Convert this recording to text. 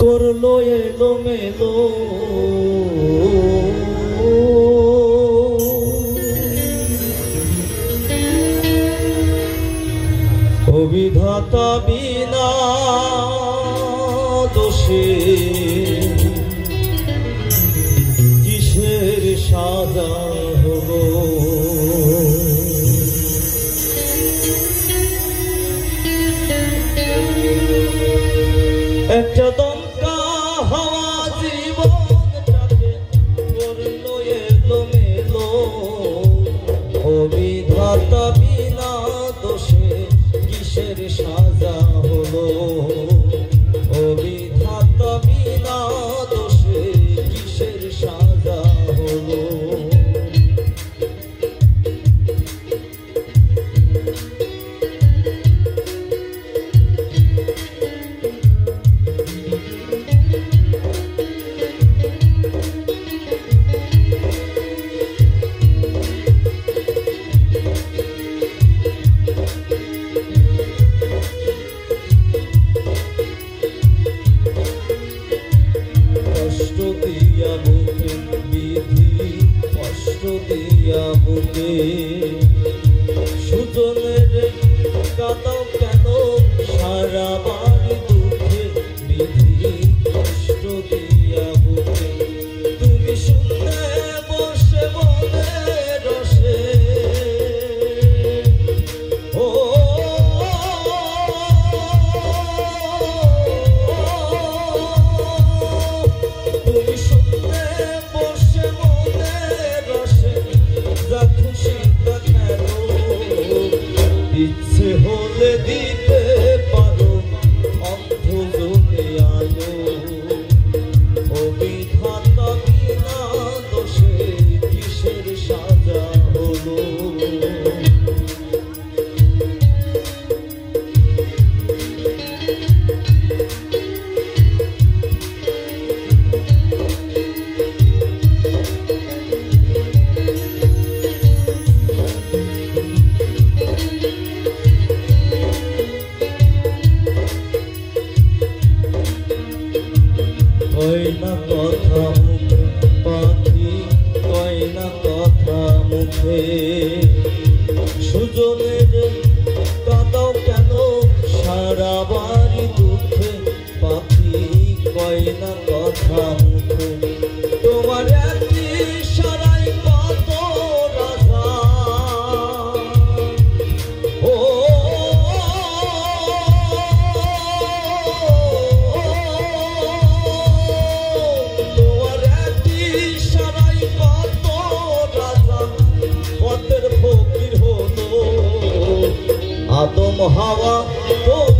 করল এলো মেলো অভিধাতা বিনা দোষে কিসের সাজা একটা The deep. কয় কথা পাখি কয় কথা মুখে। সুজনের কাদাও কেন? সারা বাড়ি পাখি কয় কথা মুখে। तुम हवा तो